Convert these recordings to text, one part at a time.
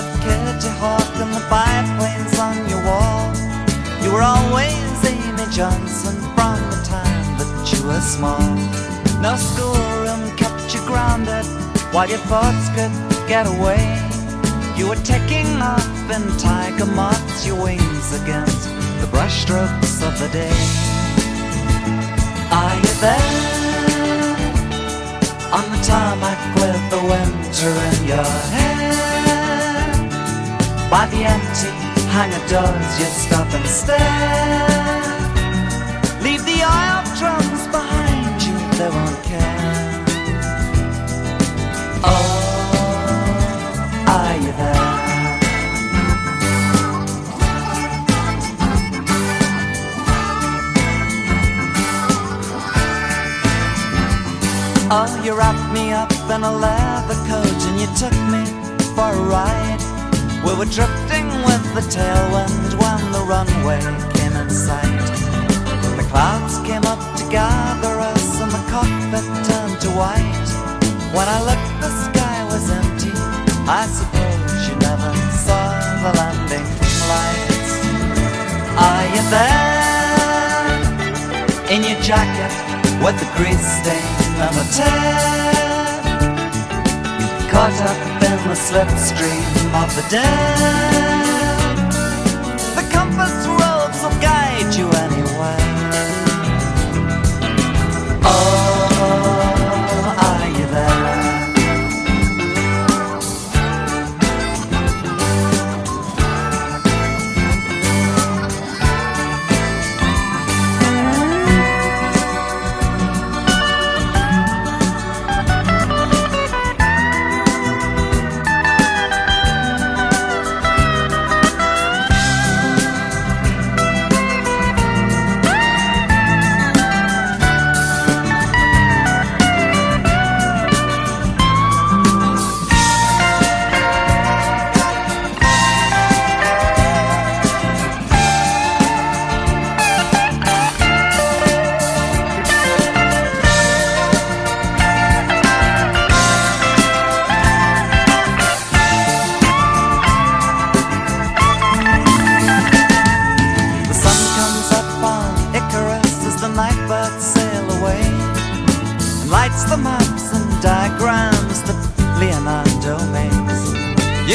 With your of Kitty Hawk and the biplanes on your wall You were always Amy Johnson from the time that you were small No schoolroom kept you grounded While your thoughts could get away. You were taking off in tiger moths Your wings against the brushstrokes of the day. Are you there? On the tarmac with the winter in your hair By the empty hangar doors you stop and stare Leave the oil drums behind you, they won't care Oh, are you there? Oh, you wrapped me up in a leather coat and you took me for a ride. We were drifting with the tailwind when the runway came in sight. The clouds came up to gather us and the cockpit turned to white. When I looked, the sky was empty. I suppose you never saw the landing lights. Are you there? In your jacket with the grease stain the tear Caught up in the slipstream of the dam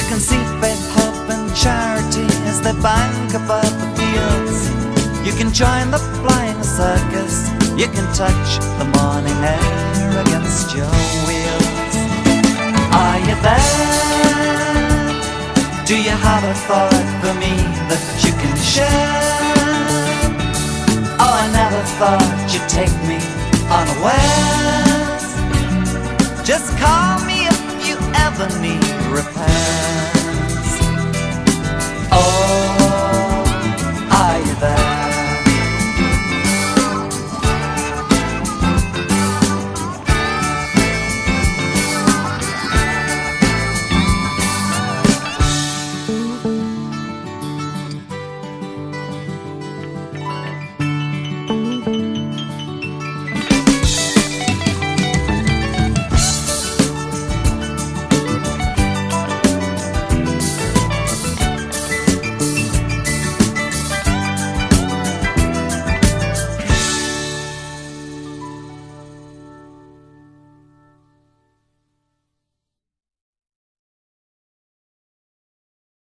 can see faith, hope, and charity as they bank above the fields. You can join the flying circus. You can touch the morning air against your wheels. Are you there? Do you have a thought for me that you can share? Oh, I never thought you'd take me unawares. Just call me ever need repair.